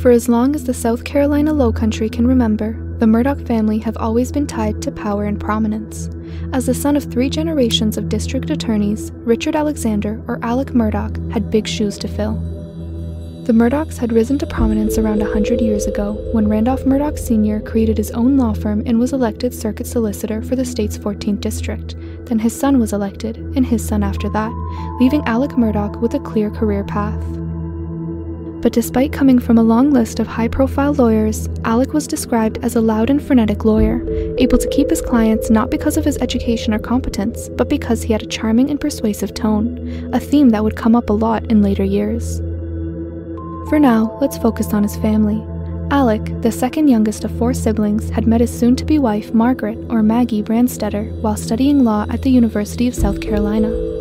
For as long as the South Carolina Low Country can remember, the Murdaugh family have always been tied to power and prominence. As the son of three generations of district attorneys, Richard Alexander, or Alec Murdaugh, had big shoes to fill. The Murdaughs had risen to prominence around 100 years ago when Randolph Murdaugh Sr. created his own law firm and was elected circuit solicitor for the state's 14th district. Then his son was elected, and his son after that, leaving Alec Murdaugh with a clear career path. But despite coming from a long list of high profile lawyers, Alec was described as a loud and frenetic lawyer, able to keep his clients not because of his education or competence, but because he had a charming and persuasive tone, a theme that would come up a lot in later years. For now, let's focus on his family. Alec, the second youngest of four siblings, had met his soon to be wife, Margaret, or Maggie Branstetter, while studying law at the University of South Carolina.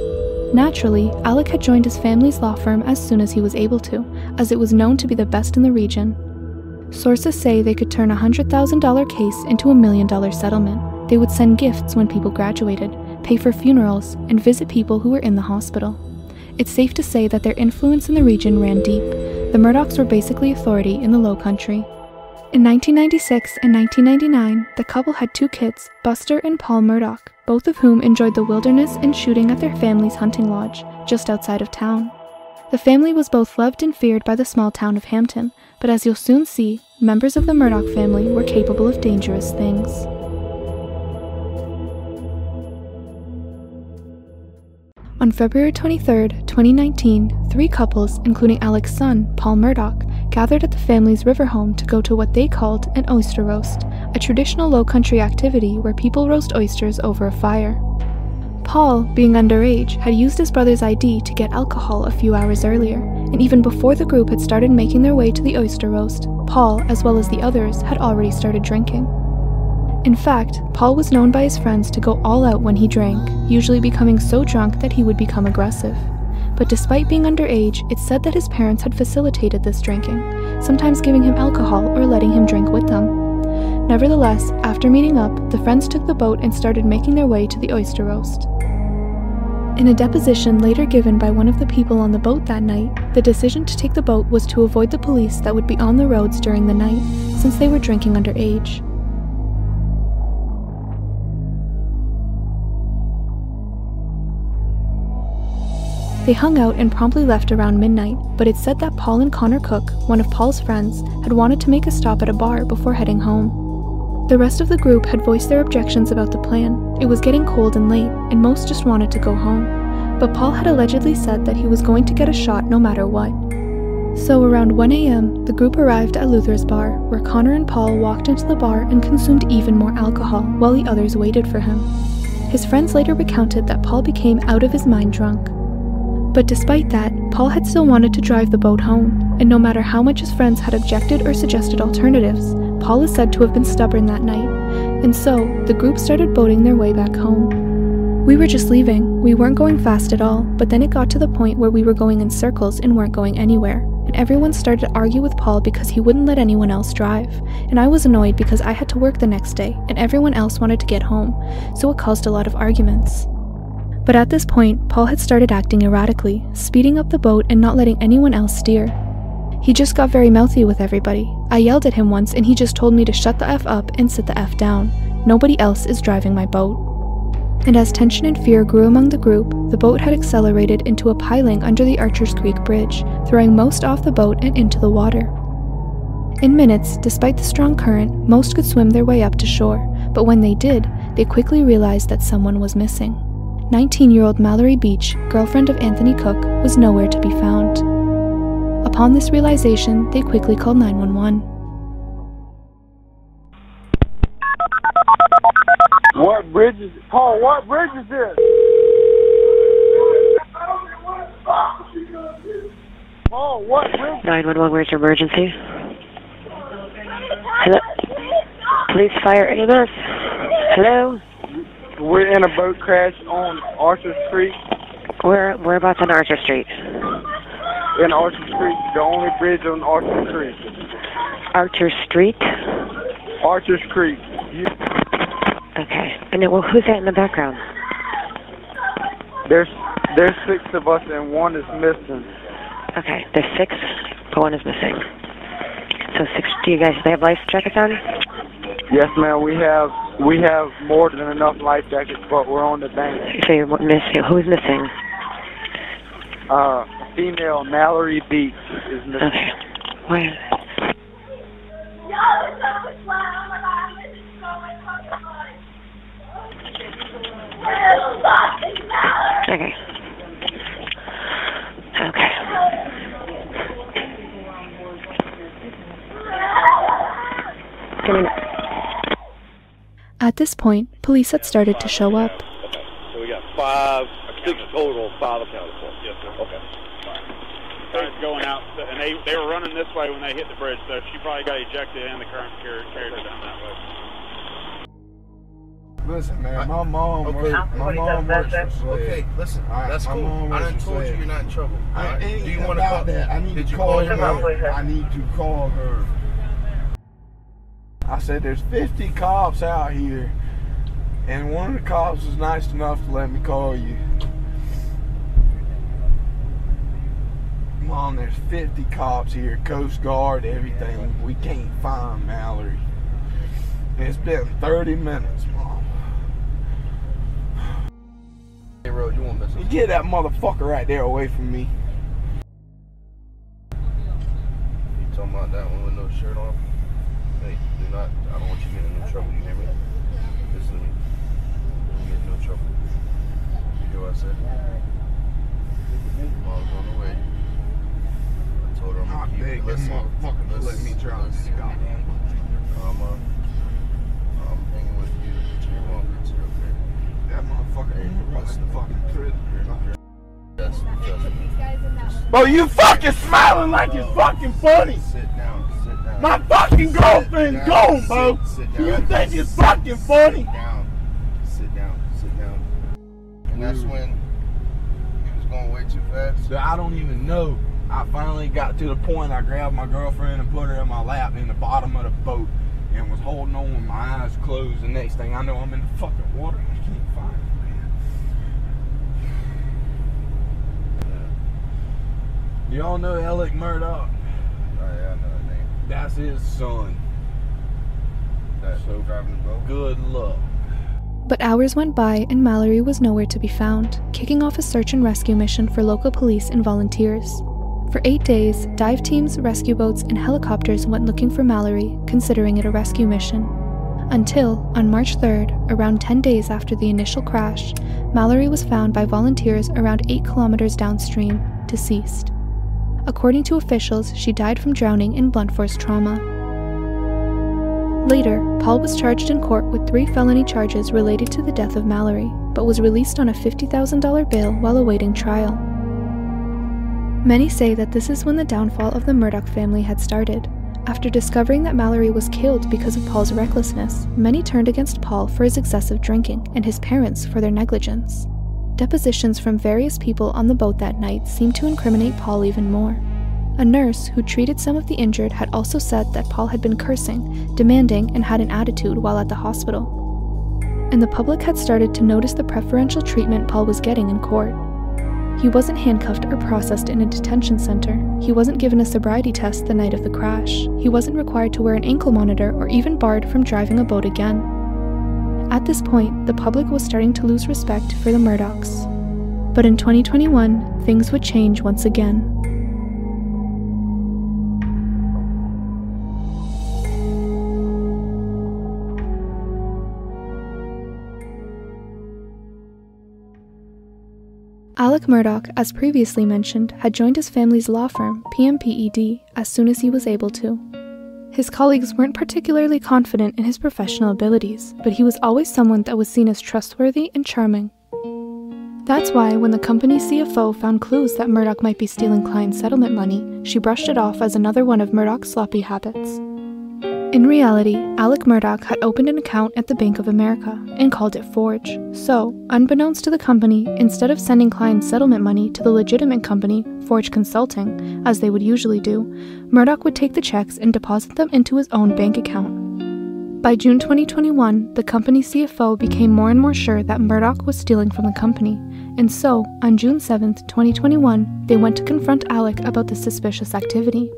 Naturally, Alec had joined his family's law firm as soon as he was able to, as it was known to be the best in the region. Sources say they could turn a $100,000 case into a million dollar settlement. They would send gifts when people graduated, pay for funerals, and visit people who were in the hospital. It's safe to say that their influence in the region ran deep, the Murdaughs were basically authority in the Low Country. In 1996 and 1999, the couple had two kids, Buster and Paul Murdaugh, both of whom enjoyed the wilderness and shooting at their family's hunting lodge, just outside of town. The family was both loved and feared by the small town of Hampton, but as you'll soon see, members of the Murdaugh family were capable of dangerous things. On February 23, 2019, three couples, including Alec's son, Paul Murdaugh, gathered at the family's river home to go to what they called an oyster roast, a traditional low country activity where people roast oysters over a fire. Paul, being underage, had used his brother's ID to get alcohol a few hours earlier, and even before the group had started making their way to the oyster roast, Paul, as well as the others, had already started drinking. In fact, Paul was known by his friends to go all out when he drank, usually becoming so drunk that he would become aggressive. But despite being underage, it's said that his parents had facilitated this drinking, sometimes giving him alcohol or letting him drink with them. Nevertheless, after meeting up, the friends took the boat and started making their way to the oyster roast. In a deposition later given by one of the people on the boat that night, the decision to take the boat was to avoid the police that would be on the roads during the night, since they were drinking underage. They hung out and promptly left around midnight, but it's said that Paul and Connor Cook, one of Paul's friends, had wanted to make a stop at a bar before heading home. The rest of the group had voiced their objections about the plan. It was getting cold and late, and most just wanted to go home. But Paul had allegedly said that he was going to get a shot no matter what. So around 1 a.m., the group arrived at Luther's bar, where Connor and Paul walked into the bar and consumed even more alcohol while the others waited for him. His friends later recounted that Paul became out of his mind drunk. But despite that, Paul had still wanted to drive the boat home, and no matter how much his friends had objected or suggested alternatives, Paul is said to have been stubborn that night, and so the group started boating their way back home. We were just leaving, we weren't going fast at all, but then it got to the point where we were going in circles and weren't going anywhere, and everyone started to argue with Paul because he wouldn't let anyone else drive, and I was annoyed because I had to work the next day, and everyone else wanted to get home, so it caused a lot of arguments. But at this point, Paul had started acting erratically, speeding up the boat and not letting anyone else steer. He just got very mouthy with everybody. I yelled at him once and he just told me to shut the F up and sit the F down. Nobody else is driving my boat. And as tension and fear grew among the group, the boat had accelerated into a piling under the Archers Creek Bridge, throwing most off the boat and into the water. In minutes, despite the strong current, most could swim their way up to shore, but when they did, they quickly realized that someone was missing. 19 year old Mallory Beach, girlfriend of Anthony Cook, was nowhere to be found. Upon this realization, they quickly called 911. What bridge is Paul, what bridge is this? Paul, what bridge? 911, where's your emergency? Hello? Police, fire, ambulance? Hello? We're in a boat crash on Archer Street. Where, whereabouts on Archer Street? In Archer Street, the only bridge on Archer Street. Archer Street? Archer Street. You, Okay. And then, well, who's that in the background? there's there's six of us and one is missing. Okay, there's six, but one is missing. So six. Do you guys they have life jackets on? Yes, ma'am. We have we have more than enough life jackets, but we're on the bank. So you're missing. Who's missing? Uh, female Mallory Beach is missing. Okay. Where? Okay. Okay. Give me that. At this point, police had started to show up. So we got five, six total, five accounted for. Yes, sir. Okay. Started going out, and they they were running this way when they hit the bridge, so she probably got ejected, and the current carried, carried her down that way. Listen, man, my mom Okay. works. My mom works for Sled. Okay, listen, All right, that's cool. I works done for told you you're not in trouble. I alright? ain't Do you want to call that. I need Did to call call her. her? I need to call her. I said, there's 50 cops out here, and one of the cops was nice enough to let me call you. Mom, there's 50 cops here, Coast Guard, everything. We can't find Mallory. It's been 30 minutes, Mom. Hey, road, you You it. get that motherfucker right there away from me. You talking about that one with no shirt on? Hey, do not. I don't want you getting in no trouble. You hear me? Listen to me. Don't get no trouble. You hear what I said? Mom's on the way. I told her I'm gonna keep beg this listen, motherfucker to let me drive this listen. goddamn Um, uh, I'm hanging with you until your mom gets here, okay? That motherfucker Hey, ain't running listen. the fucking prison. Yes. Bro, you fucking smiling like it's fucking funny. Sit down. My fucking girlfriend's Sit gone, down, bro. sit- sit down. You think it's fucking funny? Sit down. Sit down. Sit down. And that's when he was going way too fast. So I don't even know. I finally got to the point I grabbed my girlfriend and put her in my lap in the bottom of the boat and was holding on with my eyes closed. The next thing I know, I'm in the fucking water and I can't find her, man. Y'all know Alec Murdaugh? Oh, yeah, I know. That's his son. That So- driving the boat. Good luck. But hours went by and Mallory was nowhere to be found, kicking off a search and rescue mission for local police and volunteers. For eight days, dive teams, rescue boats, and helicopters went looking for Mallory, considering it a rescue mission. Until, on March 3rd, around 10 days after the initial crash, Mallory was found by volunteers around 8 kilometers downstream, deceased. According to officials, she died from drowning in blunt force trauma. Later, Paul was charged in court with three felony charges related to the death of Mallory, but was released on a $50,000 bail while awaiting trial. Many say that this is when the downfall of the Murdaugh family had started. After discovering that Mallory was killed because of Paul's recklessness, many turned against Paul for his excessive drinking and his parents for their negligence. Depositions from various people on the boat that night seemed to incriminate Paul even more. A nurse who treated some of the injured had also said that Paul had been cursing, demanding, and had an attitude while at the hospital. And the public had started to notice the preferential treatment Paul was getting in court. He wasn't handcuffed or processed in a detention center. He wasn't given a sobriety test the night of the crash. He wasn't required to wear an ankle monitor or even barred from driving a boat again. At this point, the public was starting to lose respect for the Murdaughs. But in 2021, things would change once again. Alec Murdaugh, as previously mentioned, had joined his family's law firm, PMPED, as soon as he was able to. His colleagues weren't particularly confident in his professional abilities, but he was always someone that was seen as trustworthy and charming. That's why, when the company's CFO found clues that Murdaugh might be stealing client settlement money, she brushed it off as another one of Murdaugh's sloppy habits. In reality, Alec Murdaugh had opened an account at the Bank of America and called it Forge. So, unbeknownst to the company, instead of sending client settlement money to the legitimate company, Forge Consulting, as they would usually do, Murdaugh would take the checks and deposit them into his own bank account. By June 2021, the company's CFO became more and more sure that Murdaugh was stealing from the company, and so, on June 7, 2021, they went to confront Alec about the suspicious activity.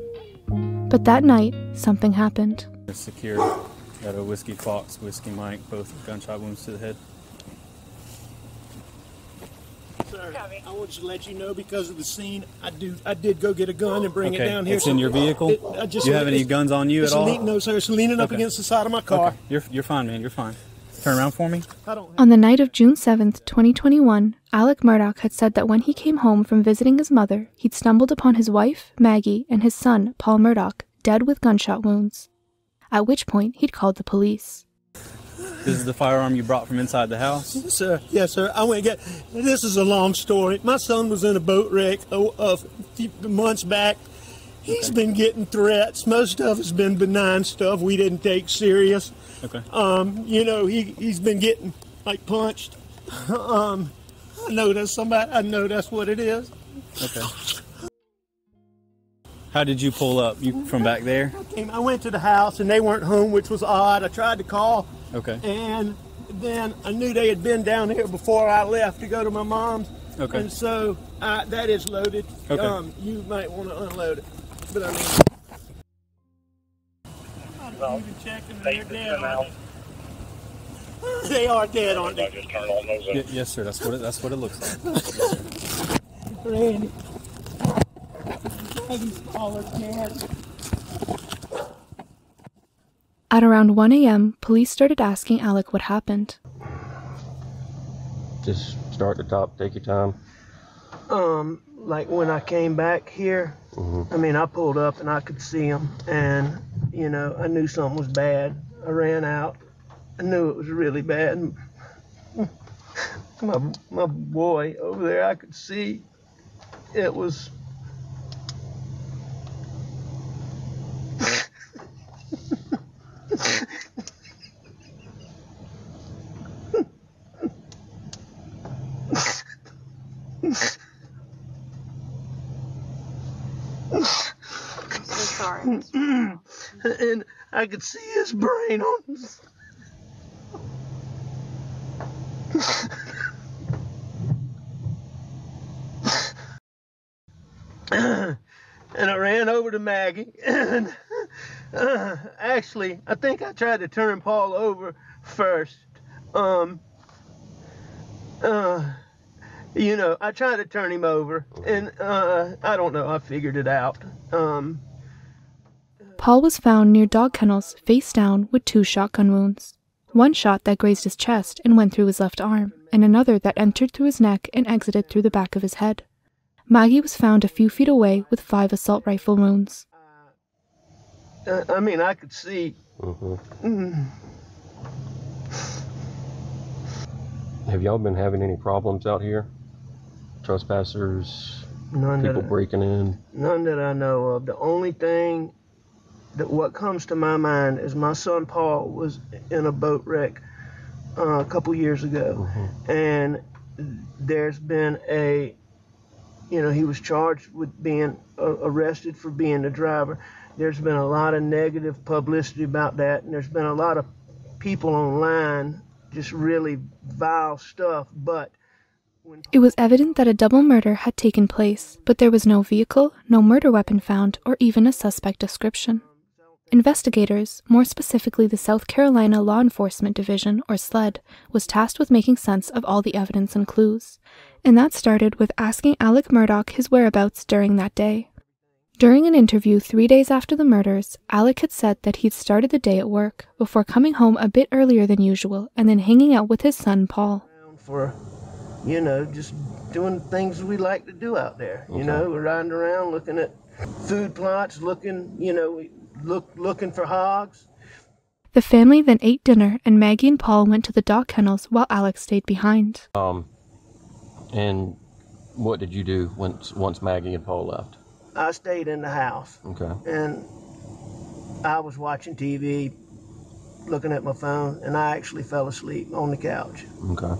But that night, something happened. Secure at a Whiskey Fox, Whiskey Mike, both gunshot wounds to the head. Sir, I want to let you know because of the scene, I do. I did go get a gun and bring Okay, it down here. it's in your vehicle? It- I just- Do you have any guns on you at all? lean- no, sir. It's leaning up against the side of my car. Okay, You're, you're fine, man. You're fine. Turn around for me. I don't. On the night of June 7th, 2021, Alec Murdaugh had said that when he came home from visiting his mother, he'd stumbled upon his wife, Maggie, and his son, Paul Murdaugh, dead with gunshot wounds. At which point, he'd called the police. This is the firearm you brought from inside the house. Yes, sir. Yes, sir. I went and get. This is a long story. My son was in a boat wreck a, a few months back. He's been getting threats. Most of it's been benign stuff we didn't take serious. Okay. Um, you know, he he's been getting like punched. um, I know that's somebody. I know that's what it is. Okay. How did you pull up? You from back there? And I went to the house and they weren't home, which was odd. I tried to call, Okay. and then I knew they had been down here before I left to go to my mom's. Okay. And so uh, that is loaded. Okay. Um, you might want to unload it, but I mean. I'm even checking. They're dead. aren't they? They are dead, aren't they? Y- yes, sir. That's what it, that's what it looks like. Randy. Maggie's taller dead. At around 1 a.m., police started asking Alec what happened. Just start at the top, take your time. Um, like when I came back here, I mean, I pulled up and I could see him, and you know, I knew something was bad. I ran out. I knew it was really bad. My my boy over there, I could see it was. sorry. and I could see his brain on his. and I ran over to Maggie, and uh, actually, I think I tried to turn Paul over first. Um, uh, you know, I tried to turn him over, and uh, I don't know, I figured it out. Um, Paul was found near dog kennels, face down, with two shotgun wounds. One shot that grazed his chest and went through his left arm, and another that entered through his neck and exited through the back of his head. Maggie was found a few feet away with five assault rifle wounds. uh, I mean, I could see. Mm, Have y'all been having any problems out here? Trespassers, none people that, breaking in? none that I know of. The only thing that what comes to my mind is my son Paul was in a boat wreck uh, a couple years ago, and there's been a, you know, he was charged with being uh, arrested for being the driver. There's been a lot of negative publicity about that, and there's been a lot of people online just really vile stuff. But when It was evident that a double murder had taken place, but there was no vehicle, no murder weapon found, or even a suspect description. Investigators, more specifically the South Carolina Law Enforcement Division, or SLED, was tasked with making sense of all the evidence and clues. And that started with asking Alec Murdaugh his whereabouts during that day. During an interview three days after the murders, Alec had said that he'd started the day at work before coming home a bit earlier than usual and then hanging out with his son Paul. for, you know, just doing things we like to do out there. You know, we're riding around looking at food plots, looking, you know, we look looking for hogs. The family then ate dinner, and Maggie and Paul went to the dog kennels while Alex stayed behind. Um, and what did you do once once Maggie and Paul left? I stayed in the house Okay. and I was watching TV, looking at my phone, and I actually fell asleep on the couch. Okay.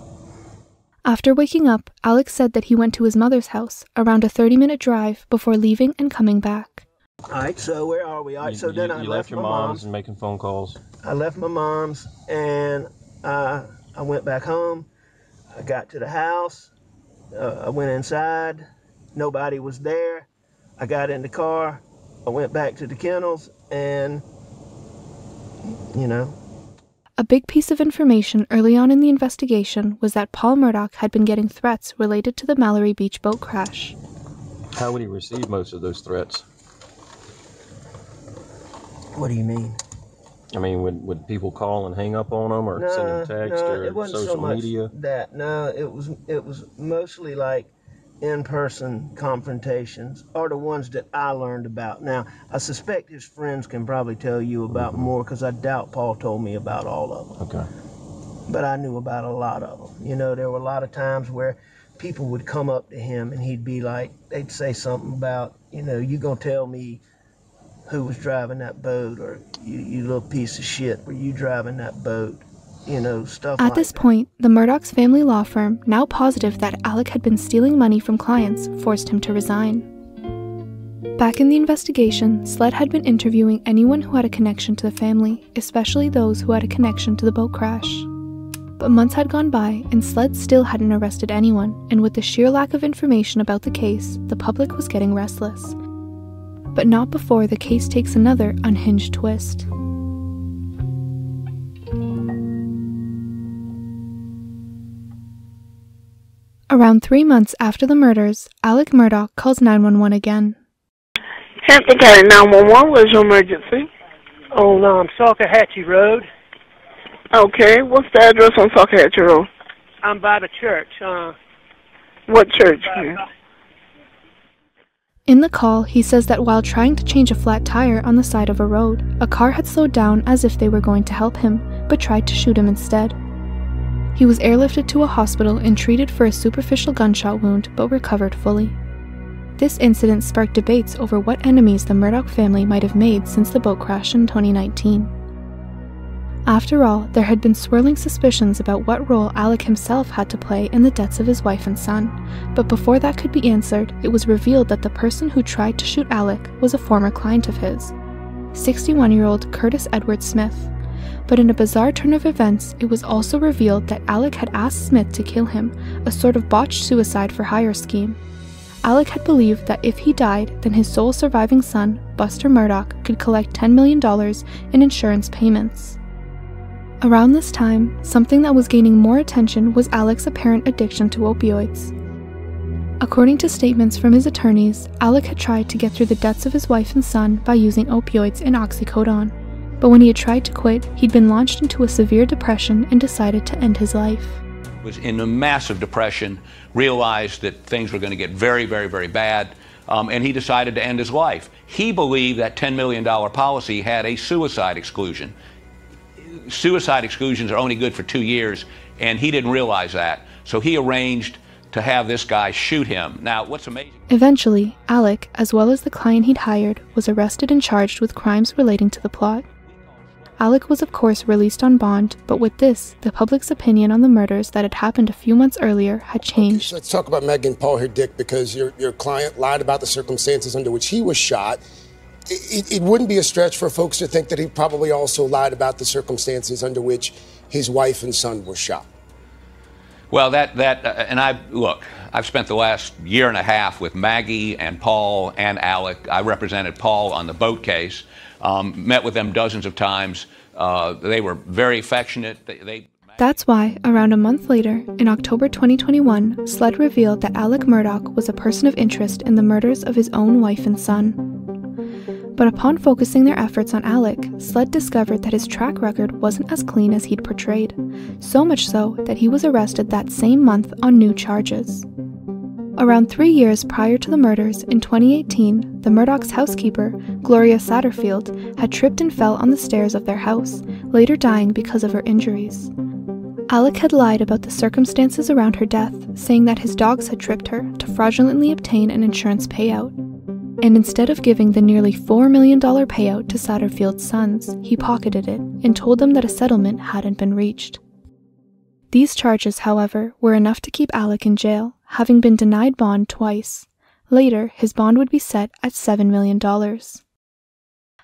After waking up, Alex said that he went to his mother's house, around a 30 minute drive, before leaving and coming back. All right, so where are we? All right, you, so you- then you I left left your my mom's mom's. and making phone calls. I left my mom's and uh, I went back home. I got to the house. Uh, I went inside. Nobody was there. I got in the car I went back to the kennels and, you know, A big piece of information early on in the investigation was that Paul Murdaugh had been getting threats related to the Mallory Beach boat crash. How would he receive most of those threats? What do you mean? I mean, would, would people call and hang up on them or send him text no, or it wasn't social so much media? that. No, it was it was mostly like in-person confrontations are the ones that I learned about. Now, I suspect his friends can probably tell you about more because I doubt Paul told me about all of them. Okay. But I knew about a lot of them. You know, there were a lot of times where people would come up to him and he'd be like, they'd say something about, you know, you gonna tell me who was driving that boat or you, you little piece of shit, were you driving that boat? You know, stuff At like this point, the Murdaugh's family law firm, now positive that Alec had been stealing money from clients, forced him to resign. Back in the investigation, Sled had been interviewing anyone who had a connection to the family, especially those who had a connection to the boat crash. But months had gone by, and Sled still hadn't arrested anyone, and with the sheer lack of information about the case, the public was getting restless. But not before the case takes another unhinged twist. Around three months after the murders, Alec Murdaugh calls 911 again. Hampton County 911, where's your emergency? On um, Salkehatchie Road. Okay, what's the address on Salkehatchie Road? I'm by the church. Uh, What church? here? In the call, he says that while trying to change a flat tire on the side of a road, a car had slowed down as if they were going to help him, but tried to shoot him instead. He was airlifted to a hospital and treated for a superficial gunshot wound, but recovered fully. This incident sparked debates over what enemies the Murdaugh family might have made since the boat crash in 2019. After all, there had been swirling suspicions about what role Alec himself had to play in the deaths of his wife and son, but before that could be answered, it was revealed that the person who tried to shoot Alec was a former client of his, 61 year old Curtis Edward Smith. But in a bizarre turn of events, it was also revealed that Alec had asked Smith to kill him, a sort of botched suicide for hire scheme. Alec had believed that if he died, then his sole surviving son, Buster Murdaugh, could collect $10 million in insurance payments. Around this time, something that was gaining more attention was Alec's apparent addiction to opioids. According to statements from his attorneys, Alec had tried to get through the deaths of his wife and son by using opioids and oxycodone. But when he had tried to quit, he'd been launched into a severe depression and decided to end his life. was in a massive depression, realized that things were going to get very, very, very bad, um, and he decided to end his life. He believed that $10 million policy had a suicide exclusion. Suicide exclusions are only good for two years, and he didn't realize that. So he arranged to have this guy shoot him. Now, what's amazing. Eventually, Alec, as well as the client he'd hired, was arrested and charged with crimes relating to the plot. Alec was, of course, released on bond, but with this, the public's opinion on the murders that had happened a few months earlier had changed. Let's talk about Megan Paul here, Dick, because your, your client lied about the circumstances under which he was shot. It, it, it wouldn't be a stretch for folks to think that he probably also lied about the circumstances under which his wife and son were shot. Well, that that uh, and I look. I've spent the last year and a half with Maggie and Paul and Alec. I represented Paul on the boat case. Um, met with them dozens of times. Uh, they were very affectionate. They, they That's why, around a month later, in October 2021, SLED revealed that Alec Murdaugh was a person of interest in the murders of his own wife and son. But upon focusing their efforts on Alec, SLED discovered that his track record wasn't as clean as he'd portrayed, so much so that he was arrested that same month on new charges. Around three years prior to the murders, in 2018, the Murdaugh's housekeeper, Gloria Satterfield, had tripped and fell on the stairs of their house, later dying because of her injuries. Alec had lied about the circumstances around her death, saying that his dogs had tripped her to fraudulently obtain an insurance payout. And instead of giving the nearly $4 million payout to Satterfield's sons, he pocketed it and told them that a settlement hadn't been reached. These charges, however, were enough to keep Alec in jail, having been denied bond twice. Later, his bond would be set at $7 million.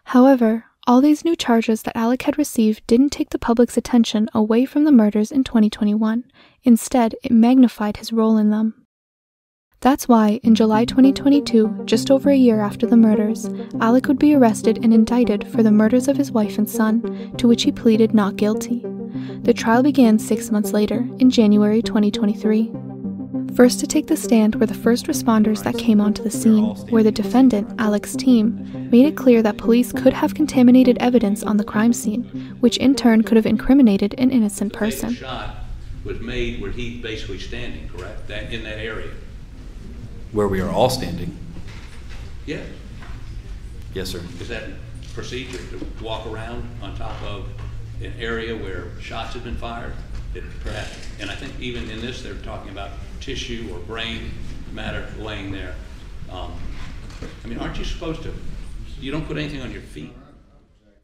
However, all these new charges that Alec had received didn't take the public's attention away from the murders in 2021. Instead, it magnified his role in them. That's why, in July 2022, just over a year after the murders, Alec would be arrested and indicted for the murders of his wife and son, to which he pleaded not guilty. The trial began six months later, in January 2023. First to take the stand were the first responders that came onto the scene, where the defendant, Alec's team, made it clear that police could have contaminated evidence on the crime scene, which in turn could have incriminated an innocent person. The shot was made where he's basically standing, correct? That, in that area? Where we are all standing. Yes. Yes, sir. Is that procedure to walk around on top of an area where shots have been fired? That perhaps, and I think even in this, they're talking about tissue or brain matter laying there. Um, I mean, aren't you supposed to, you don't put anything on your feet?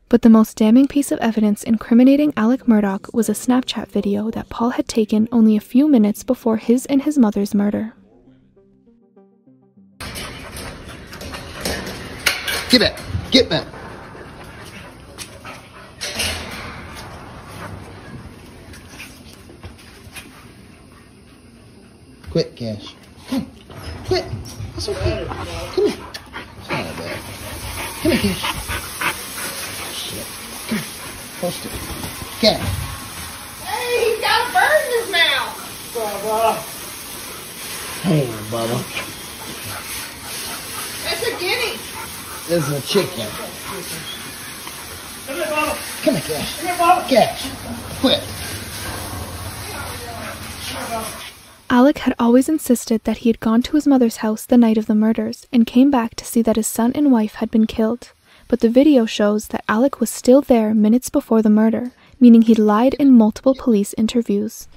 But the most damning piece of evidence incriminating Alec Murdaugh was a Snapchat video that Paul had taken only a few minutes before his and his mother's murder. Get back. Get back. Quit, Cash. Come. Quit. That's okay. Come here. It's not that bad. Come here, Cash. Shit. Come here. Post it. Cash. Hey, he's got a bird in his mouth. Bubba. Hey, Bubba. That's a guinea. This is a chicken. Come here, Bubba. Come here, Cash. Come here, Bubba. Cash. Quit. Alec had always insisted that he had gone to his mother's house the night of the murders and came back to see that his son and wife had been killed. But the video shows that Alec was still there minutes before the murder, meaning he'd lied in multiple police interviews.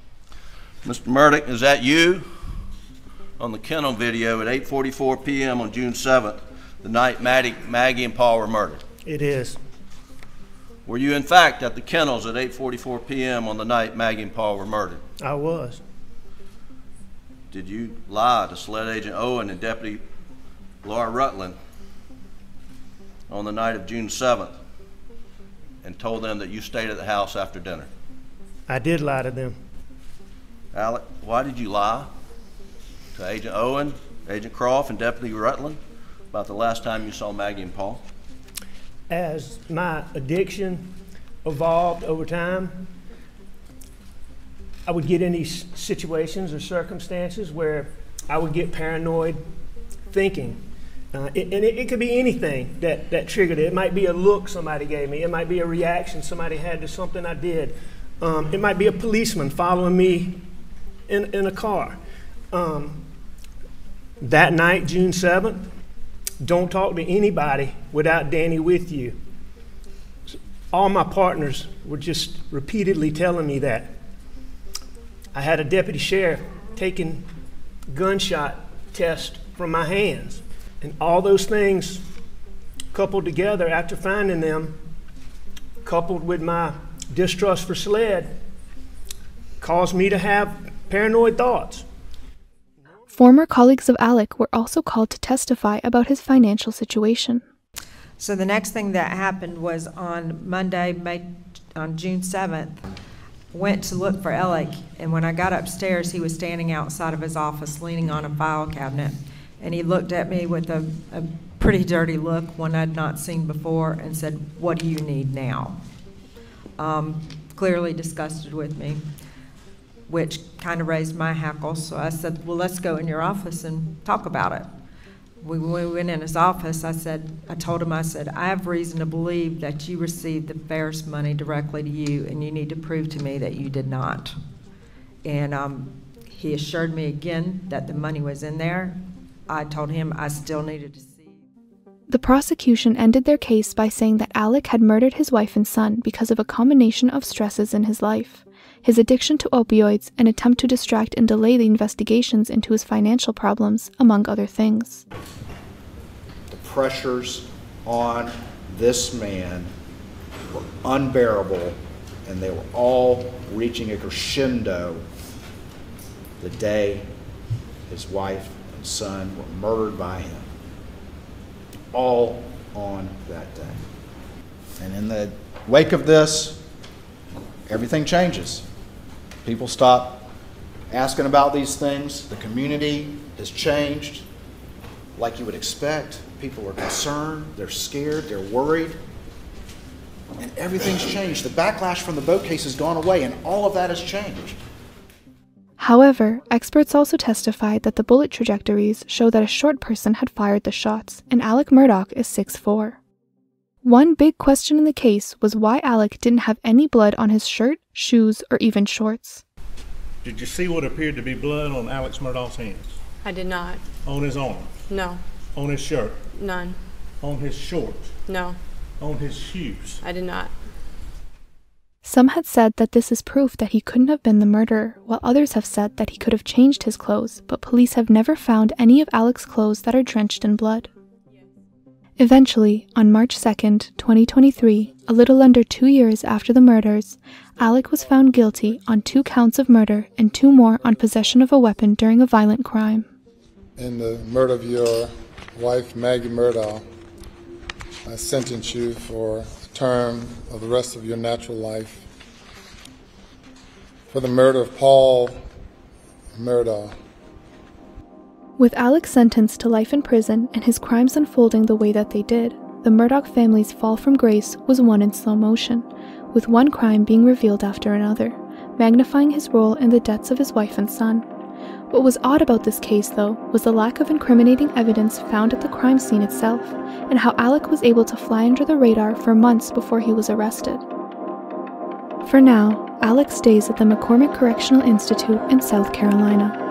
Mr. Murdaugh, is that you? On the kennel video at 8:44 p.m. on June 7th, the night Maddie, Maggie and Paul were murdered. It is. Were you in fact at the kennels at 8:44 p.m. on the night Maggie and Paul were murdered? I was. Did you lie to SLED Agent Owen and Deputy Laura Rutland on the night of June 7th and told them that you stayed at the house after dinner? I did lie to them. Alec, why did you lie to Agent Owen, Agent Croft, and Deputy Rutland about the last time you saw Maggie and Paul? As my addiction evolved over time, I would get in these situations or circumstances where I would get paranoid thinking. Uh, it, and it, it could be anything that, that triggered it. It might be a look somebody gave me, it might be a reaction somebody had to something I did. Um, it might be a policeman following me in, in a car. Um, that night, June 7th, don't talk to anybody without Danny with you. All my partners were just repeatedly telling me that. I had a deputy sheriff taking gunshot test from my hands. And all those things coupled together after finding them, coupled with my distrust for SLED, caused me to have paranoid thoughts. Former colleagues of Alec were also called to testify about his financial situation. So the next thing that happened was on Monday, May, on June 7th, went to look for Alec, and when I got upstairs, he was standing outside of his office leaning on a file cabinet. And he looked at me with a, a pretty dirty look, one I'd not seen before, and said, What do you need now? Um, clearly disgusted with me, which kind of raised my hackles. So I said, Well, let's go in your office and talk about it. We, we went in his office, I said, I told him, I said, I have reason to believe that you received the Ferris money directly to you, and you need to prove to me that you did not. And um, he assured me again that the money was in there. I told him I still needed to see. The prosecution ended their case by saying that Alec had murdered his wife and son because of a combination of stresses in his life his addiction to opioids, an attempt to distract and delay the investigations into his financial problems, among other things. The pressures on this man were unbearable, and they were all reaching a crescendo the day his wife and son were murdered by him. All on that day. And in the wake of this, everything changes. People stop asking about these things. The community has changed like you would expect. People are concerned, they're scared, they're worried. And everything's changed. The backlash from the boat case has gone away, and all of that has changed. However, experts also testified that the bullet trajectories show that a short person had fired the shots, and Alec Murdaugh is 6'4. One big question in the case was why Alec didn't have any blood on his shirt, shoes, or even shorts. Did you see what appeared to be blood on Alex Murdaugh's hands? I did not. On his arm? No. On his shirt? None. On his shorts? No. On his shoes? I did not. Some had said that this is proof that he couldn't have been the murderer, while others have said that he could have changed his clothes, but police have never found any of Alec's clothes that are drenched in blood. Eventually, on March 2nd, 2023, a little under two years after the murders, Alec was found guilty on two counts of murder and two more on possession of a weapon during a violent crime. In the murder of your wife, Maggie Murdaugh, I sentence you for a term of the rest of your natural life for the murder of Paul Murdaugh. With Alex sentenced to life in prison and his crimes unfolding the way that they did, the Murdaugh family's fall from grace was one in slow motion, with one crime being revealed after another, magnifying his role in the deaths of his wife and son. What was odd about this case, though, was the lack of incriminating evidence found at the crime scene itself, and how Alec was able to fly under the radar for months before he was arrested. For now, Alec stays at the McCormick Correctional Institute in South Carolina.